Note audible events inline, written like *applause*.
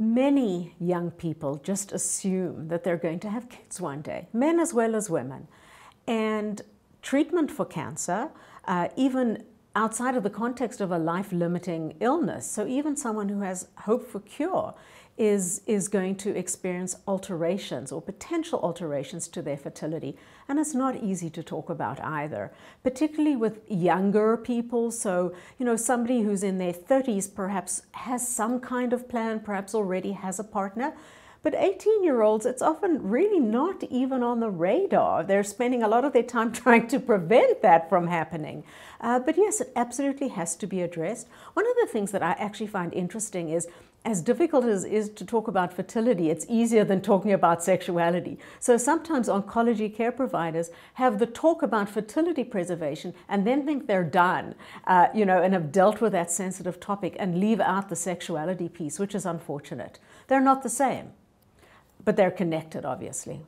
Many young people just assume that they're going to have kids one day, men as well as women. And treatment for cancer, uh, even outside of the context of a life limiting illness, so even someone who has hope for cure, is, is going to experience alterations or potential alterations to their fertility. And it's not easy to talk about either, particularly with younger people. So, you know, somebody who's in their 30s perhaps has some kind of plan, perhaps already has a partner. But 18 year olds, it's often really not even on the radar. They're spending a lot of their time *laughs* trying to prevent that from happening. Uh, but yes, it absolutely has to be addressed. One of the things that I actually find interesting is as difficult as it is to talk about fertility, it's easier than talking about sexuality. So sometimes oncology care providers have the talk about fertility preservation and then think they're done, uh, you know, and have dealt with that sensitive topic and leave out the sexuality piece, which is unfortunate. They're not the same, but they're connected, obviously.